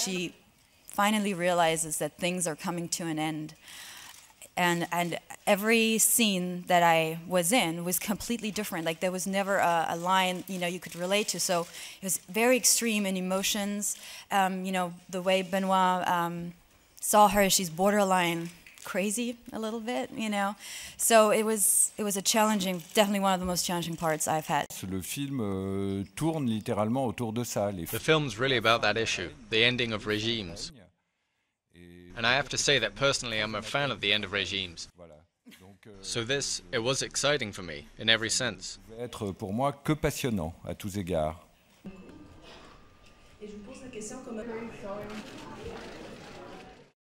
She finally realizes that things are coming to an end. And, and every scene that I was in was completely different. Like there was never a, a line you know you could relate to. So it was very extreme in emotions. Um, you know the way Benoit um, saw her, she's borderline crazy a little bit, you know. So it was it was a challenging, definitely one of the most challenging parts I've had. Le film euh, tourne littéralement autour de ça. Les The film's really about that issue, the ending of regimes. And I have to say that personally I'm a fan of the end of regimes. Euh, so this, it was exciting for me, in every sense. pouvait être pour moi que passionnant à tous égards. Et je vous pose la question comme